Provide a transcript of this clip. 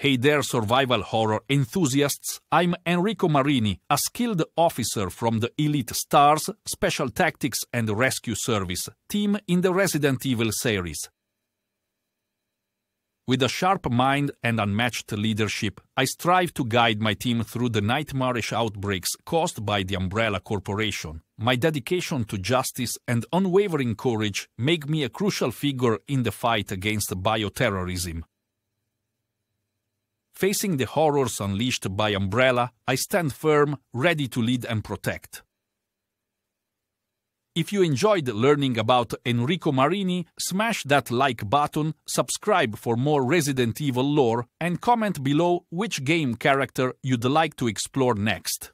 Hey there, survival horror enthusiasts. I'm Enrico Marini, a skilled officer from the Elite Stars Special Tactics and Rescue Service team in the Resident Evil series. With a sharp mind and unmatched leadership, I strive to guide my team through the nightmarish outbreaks caused by the Umbrella Corporation. My dedication to justice and unwavering courage make me a crucial figure in the fight against bioterrorism. Facing the horrors unleashed by Umbrella, I stand firm, ready to lead and protect. If you enjoyed learning about Enrico Marini, smash that like button, subscribe for more Resident Evil lore, and comment below which game character you'd like to explore next.